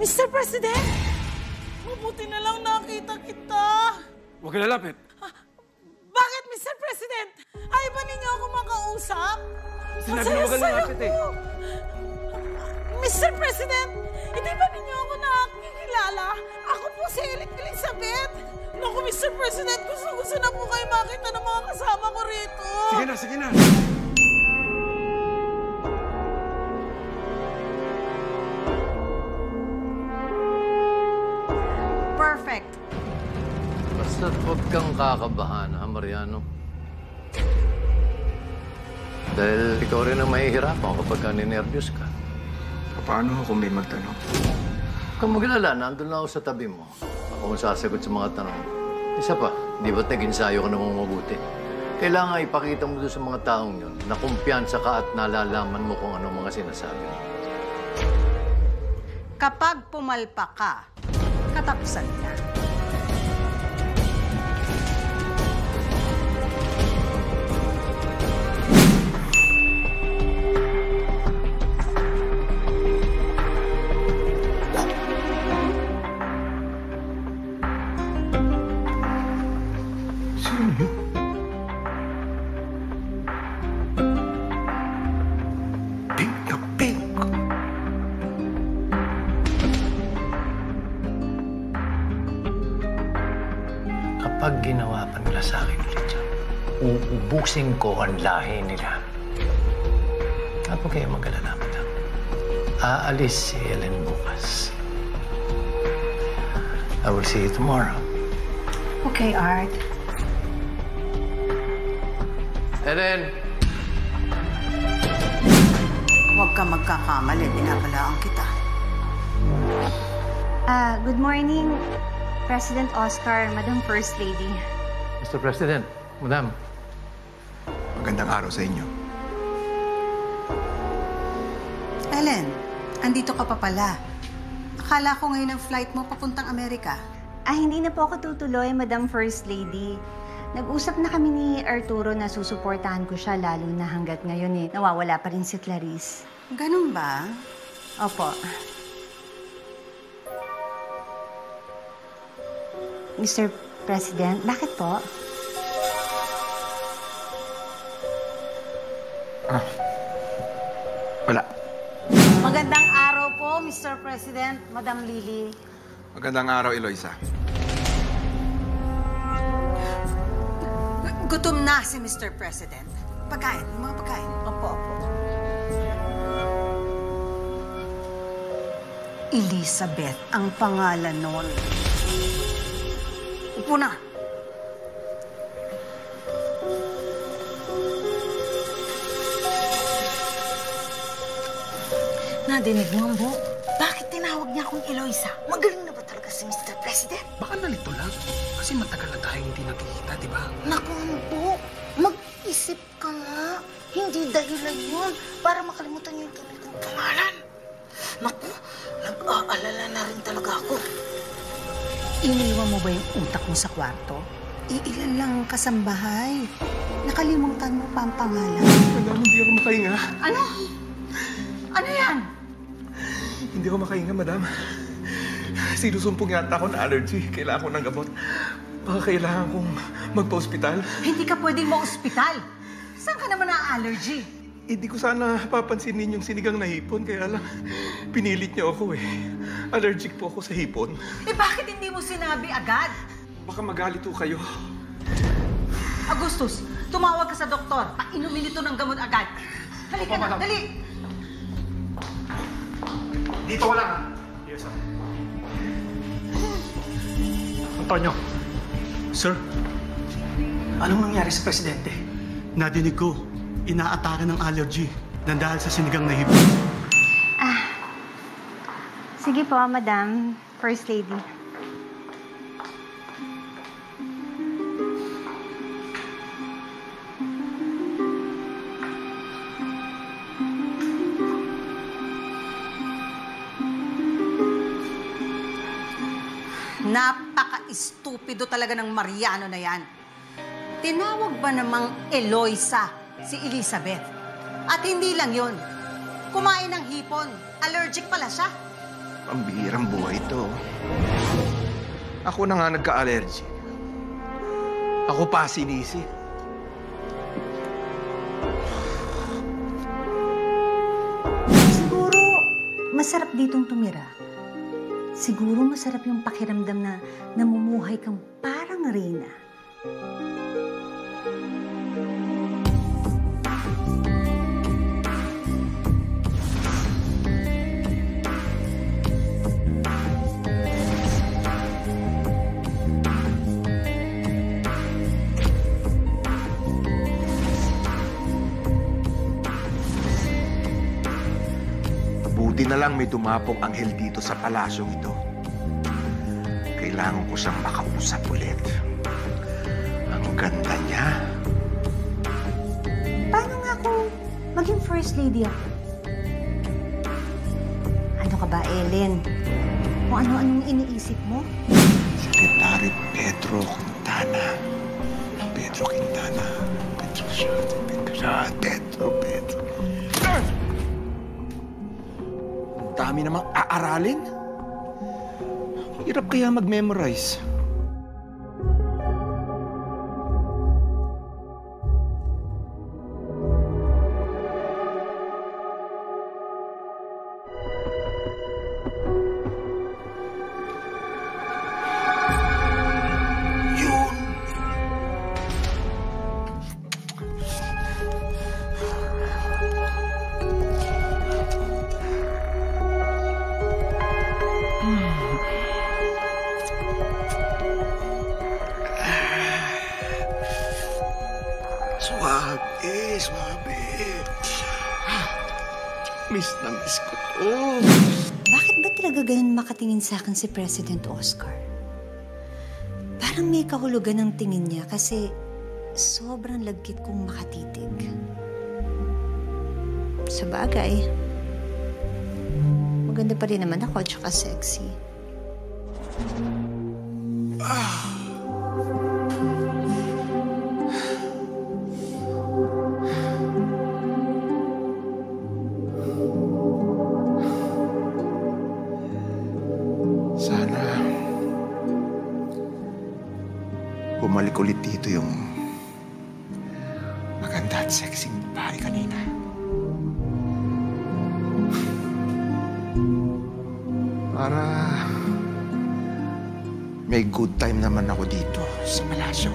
Mr. President! Mabuti na lang nakita kita. Huwag ka lalapit. Bakit, Mr. President? Ay ba ninyo ako makausap? Sinabi Ang mo wag ka lalapit eh. Mr. President, hindi ba ninyo ako nakakilala? Ako po si El- Elizabeth. Naku, Mr. President, gusto-gusto na po kayo makita ng mga kasama ko rito. Sige na, sige na. Perfect. Basta't huwag kang kakabahan, ha, Mariano? Dahil ikaw rin ang mahihirapan kapag ka ninervyos ka. Paano kung may magtanong? Huwag kang maglala, nandun na ako sa tabi mo. Ako ang sasagot sa mga tanong. Isa pa, di ba't nag-ensayo ka namang mabuti? Kailangan ipakita mo doon sa mga taong yun na kumpiyansa ka at nalalaman mo kung anong mga sinasabi. Kapag pumalpa ka, katapusan na. Uubusin ko ang lahi nila. Tapos kayo mag-alala madam. Aalis si Ellen bukas. I will see you tomorrow. Okay, Art. Ellen! Huwag ka magkakamali. Binabalaan kita. Ah, good morning, President Oscar, Madam First Lady. Mr. President, Madam, Magandang araw sa inyo. Ellen, andito ka pa pala. Akala ko ngayon ang flight mo papuntang Amerika. Ah, hindi na po ako tutuloy, Madam First Lady. Nag-usap na kami ni Arturo na susuportahan ko siya lalo na hanggat ngayon eh. Nawawala pa rin si Clarice. Ganun ba? Opo. Mr. President, bakit po? Mr. President, Madam Lily. Magandang araw, Eloisa. Gutom na si Mr. President. Pagkain, mga pagkain. Opo, opo. Elizabeth ang pangalan noon. Upo na. Nadinig mo, Ambo? Bakit tinawag niya akong Eloisa? Magaling na ba talaga si Mr. President? Baka nalito lang. Kasi matagal na tayo hindi nakikita, di ba? Naku, po. Mag-isip ka nga. Hindi dahilan yun para makalimutan niyo yung tunay kong pangalan. Naku, nag-aalala na rin talaga ako. Iniwan mo ba yung utak mo sa kwarto? Iilan lang ang kasambahay. Nakalimutan mo pa ang pangalan. Madam, hindi ako makahinga. Ano? Ano yan? Hindi ako makahinga, madam. Sinusumpong yata ako na allergy. Kailangan ko ng gamot. Baka kailangan kong magpa-ospital. Hindi ka pwedeng ma-ospital. Saan ka naman na-allergy? Hindi ko sana papansinin yung sinigang na hipon. Kaya lang, pinilit niyo ako eh. Allergic po ako sa hipon. Eh bakit hindi mo sinabi agad? Baka magalit po kayo. Agustus, tumawag ka sa doktor. Painumin ito ng gamot agad. Halika Opo, na, madam. dali. Dito ko lang. Yes, sir. Antonio. Sir, anong nangyari sa presidente? Nadinig ko, inaatake ng allergy na dahil sa sinigang na hipon. Sige po, Madam First Lady. Napaka-estupido talaga ng Mariano na yan. Tinawag ba namang Eloisa si Elizabeth? At hindi lang yon. Kumain ng hipon. Allergic pala siya. Pambihirang buhay ito. Ako na nga nagka-allergy. Ako pa sinisi. Siguro, masarap ditong tumira. Siguro masarap yung pakiramdam na namumuhay kang parang reyna. Lang may dumapong anghel dito sa palasyong ito. Kailangan ko siyang makausap ulit. Ang ganda niya. Paano nga kung maging first lady ako? Ano ka ba, Ellen? Kung ano-anong iniisip mo? Secretary Pedro Quintana. Pedro Quintana. Pedro siya. Pedro siya. Pedro, Pedro. Dami namang aaralin. Hirap kaya mag-memorize. Suabe, suabe. Miss na miss ko to. Bakit ba talaga ganun makatingin sa akin si President Oscar? Parang may kahulugan ng tingin niya kasi sobrang lagkit kong makatitig. Sa bagay, maganda pa rin naman ako tsaka sexy. Sana bumalik ulit dito yung maganda at sexy bahay kanina. Para may good time naman ako dito sa Malasyo.